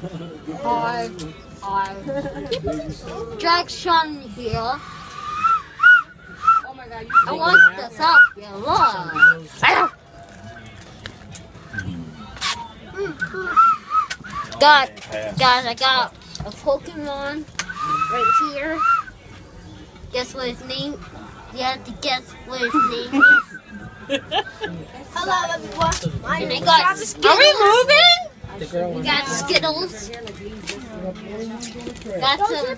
Hi. Hi. Jackson here. Oh my god, you I want to help you. Look. Got, guys, I got a Pokemon right here. Guess what his name? You have to guess what his name is. Hello, everyone. And I got Skittles. Are we moving? We got Skittles. Got some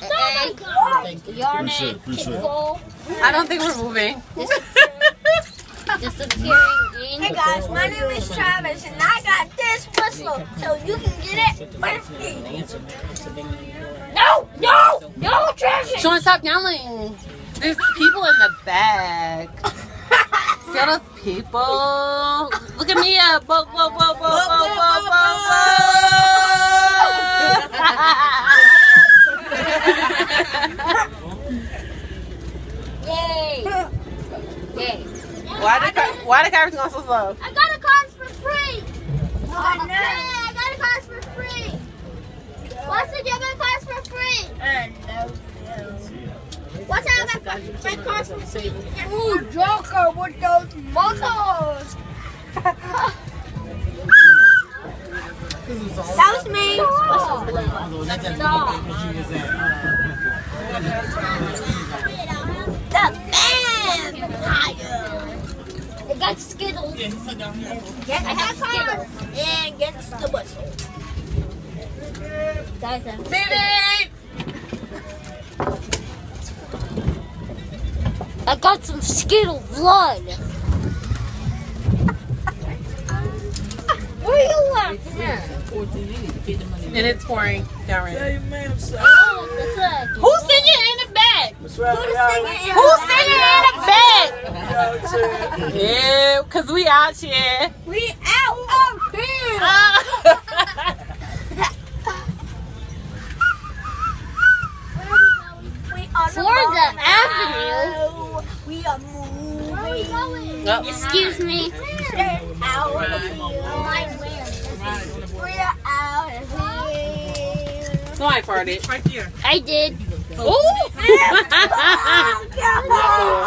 egg, yarn egg, appreciate it. pickle, I don't think we're moving. disappearing. Hey guys, my name is Travis, and I got this whistle, so you can get it for free. No, no, no, Travis. Sean, stop yelling. There's people in the back. See all those people? Look at me up. Bo, bo, bo, bo, bo, bo, bo, bo. Yay. Yay. Why the car, why the car's going so slow? I got a card for free. Oh, no. Yay, I got a card for free. What's the other cards for free? What's the other red cards for free? Ooh, Joker with those muscles. That was me. The man. I got Skittles. Get I have Skittles. and gets the whistle. I'm I got some Skittle blood. Where are you laughing at? And it's pouring down right Hey. Oh. Who's singing in the back? Who's singing in the back? singing? Yeah, because we out here. We out of here. Ah. We are Florida the Avenue. We are moving. Oh. Excuse me. Out of here. We're out of here. Somebody farted. Right there. I did. Ooh! Oh, God.